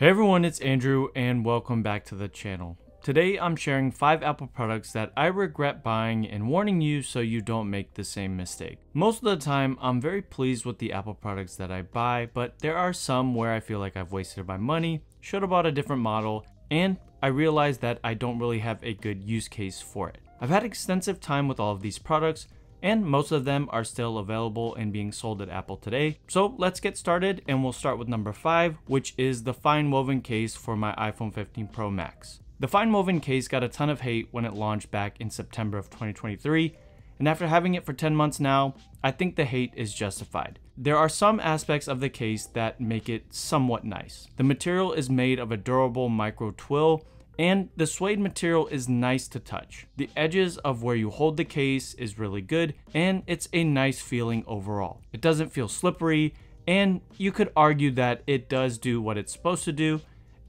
Hey everyone, it's Andrew and welcome back to the channel. Today I'm sharing 5 Apple products that I regret buying and warning you so you don't make the same mistake. Most of the time I'm very pleased with the Apple products that I buy, but there are some where I feel like I've wasted my money, should have bought a different model, and I realize that I don't really have a good use case for it. I've had extensive time with all of these products, and most of them are still available and being sold at Apple today. So let's get started and we'll start with number 5, which is the fine woven case for my iPhone 15 Pro Max. The fine woven case got a ton of hate when it launched back in September of 2023, and after having it for 10 months now, I think the hate is justified. There are some aspects of the case that make it somewhat nice. The material is made of a durable micro twill and the suede material is nice to touch. The edges of where you hold the case is really good and it's a nice feeling overall. It doesn't feel slippery and you could argue that it does do what it's supposed to do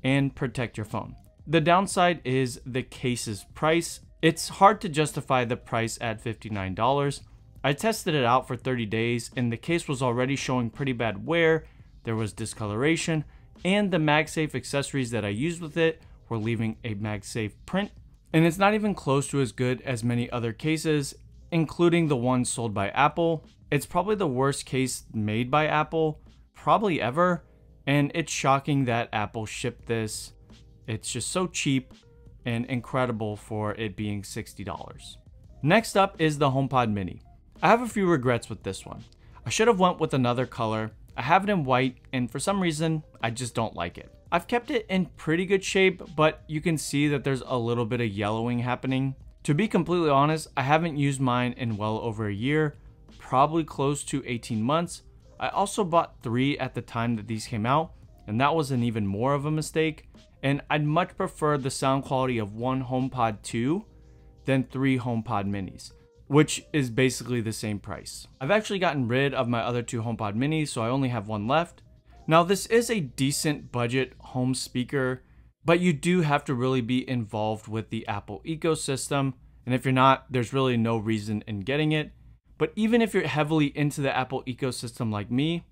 and protect your phone. The downside is the case's price. It's hard to justify the price at $59. I tested it out for 30 days and the case was already showing pretty bad wear, there was discoloration, and the MagSafe accessories that I used with it we're leaving a MagSafe print. And it's not even close to as good as many other cases, including the ones sold by Apple. It's probably the worst case made by Apple, probably ever. And it's shocking that Apple shipped this. It's just so cheap and incredible for it being $60. Next up is the HomePod Mini. I have a few regrets with this one. I should have went with another color. I have it in white and for some reason I just don't like it. I've kept it in pretty good shape, but you can see that there's a little bit of yellowing happening. To be completely honest, I haven't used mine in well over a year, probably close to 18 months. I also bought three at the time that these came out, and that was an even more of a mistake. And I'd much prefer the sound quality of one HomePod 2 than three HomePod minis, which is basically the same price. I've actually gotten rid of my other two HomePod minis, so I only have one left. Now this is a decent budget home speaker, but you do have to really be involved with the Apple ecosystem. And if you're not, there's really no reason in getting it. But even if you're heavily into the Apple ecosystem like me,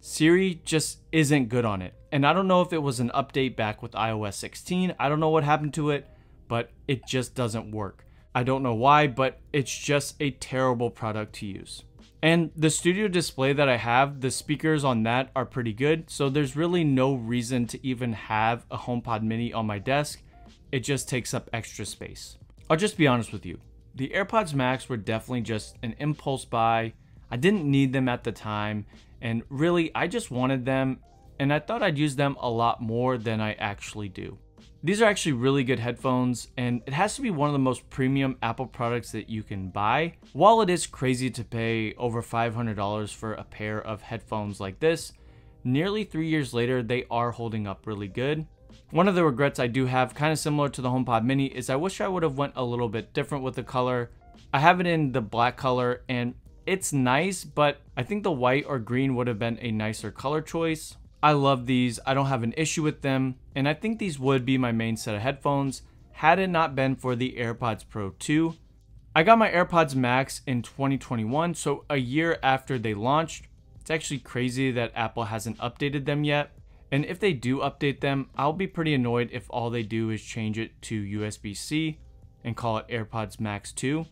Siri just isn't good on it. And I don't know if it was an update back with iOS 16. I don't know what happened to it, but it just doesn't work. I don't know why, but it's just a terrible product to use. And the studio display that I have, the speakers on that are pretty good. So there's really no reason to even have a HomePod mini on my desk. It just takes up extra space. I'll just be honest with you. The AirPods Max were definitely just an impulse buy. I didn't need them at the time. And really, I just wanted them. And I thought I'd use them a lot more than I actually do. These are actually really good headphones and it has to be one of the most premium Apple products that you can buy. While it is crazy to pay over $500 for a pair of headphones like this, nearly three years later, they are holding up really good. One of the regrets I do have, kind of similar to the HomePod mini, is I wish I would have went a little bit different with the color. I have it in the black color and it's nice, but I think the white or green would have been a nicer color choice. I love these. I don't have an issue with them. And I think these would be my main set of headphones had it not been for the AirPods Pro 2. I got my AirPods Max in 2021, so a year after they launched. It's actually crazy that Apple hasn't updated them yet. And if they do update them, I'll be pretty annoyed if all they do is change it to USB-C and call it AirPods Max 2.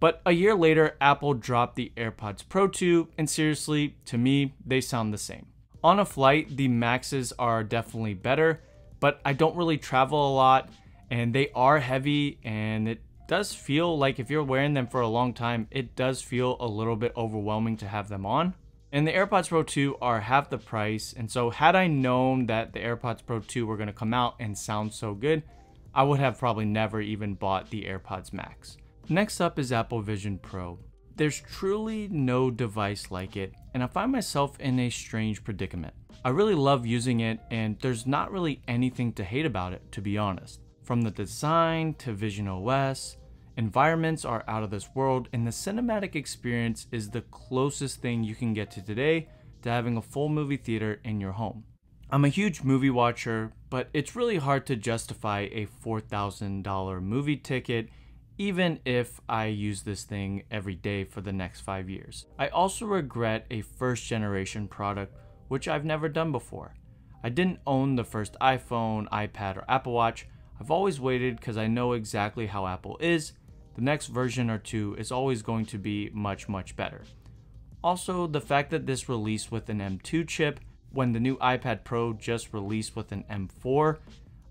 But a year later, Apple dropped the AirPods Pro 2, and seriously, to me, they sound the same. On a flight, the Maxes are definitely better, but I don't really travel a lot and they are heavy and it does feel like if you're wearing them for a long time, it does feel a little bit overwhelming to have them on. And the AirPods Pro 2 are half the price. And so had I known that the AirPods Pro 2 were going to come out and sound so good, I would have probably never even bought the AirPods Max. Next up is Apple Vision Pro. There's truly no device like it, and I find myself in a strange predicament. I really love using it, and there's not really anything to hate about it, to be honest. From the design to Vision OS, environments are out of this world, and the cinematic experience is the closest thing you can get to today to having a full movie theater in your home. I'm a huge movie watcher, but it's really hard to justify a $4,000 movie ticket even if I use this thing every day for the next five years. I also regret a first generation product, which I've never done before. I didn't own the first iPhone, iPad, or Apple Watch. I've always waited because I know exactly how Apple is. The next version or two is always going to be much, much better. Also, the fact that this released with an M2 chip when the new iPad Pro just released with an M4,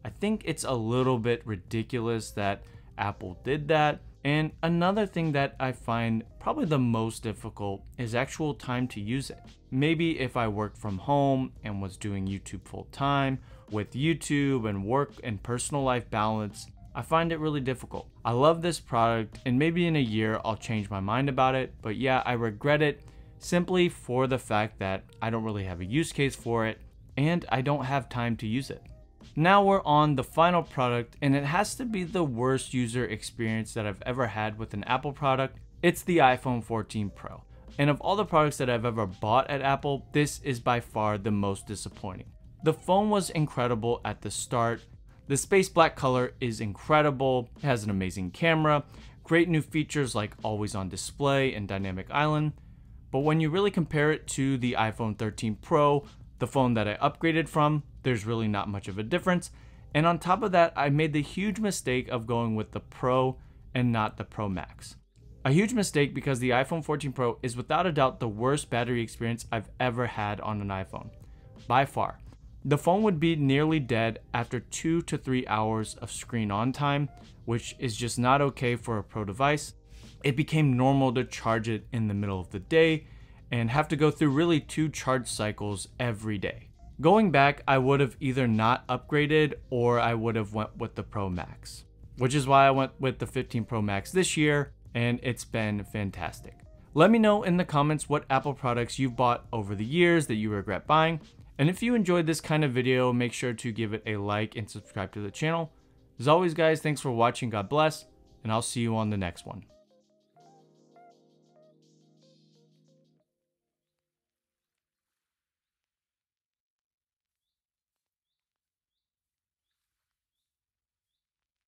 I think it's a little bit ridiculous that Apple did that. And another thing that I find probably the most difficult is actual time to use it. Maybe if I worked from home and was doing YouTube full time, with YouTube and work and personal life balance, I find it really difficult. I love this product and maybe in a year I'll change my mind about it, but yeah, I regret it simply for the fact that I don't really have a use case for it and I don't have time to use it. Now we're on the final product and it has to be the worst user experience that I've ever had with an Apple product. It's the iPhone 14 Pro. And of all the products that I've ever bought at Apple, this is by far the most disappointing. The phone was incredible at the start. The space black color is incredible. It has an amazing camera, great new features like always on display and dynamic island. But when you really compare it to the iPhone 13 Pro, the phone that I upgraded from, there's really not much of a difference. And on top of that, I made the huge mistake of going with the Pro and not the Pro Max. A huge mistake because the iPhone 14 Pro is without a doubt the worst battery experience I've ever had on an iPhone. By far. The phone would be nearly dead after 2 to 3 hours of screen on time, which is just not okay for a Pro device it became normal to charge it in the middle of the day and have to go through really two charge cycles every day. Going back, I would have either not upgraded or I would have went with the Pro Max, which is why I went with the 15 Pro Max this year and it's been fantastic. Let me know in the comments what Apple products you've bought over the years that you regret buying. And if you enjoyed this kind of video, make sure to give it a like and subscribe to the channel. As always guys, thanks for watching, God bless, and I'll see you on the next one.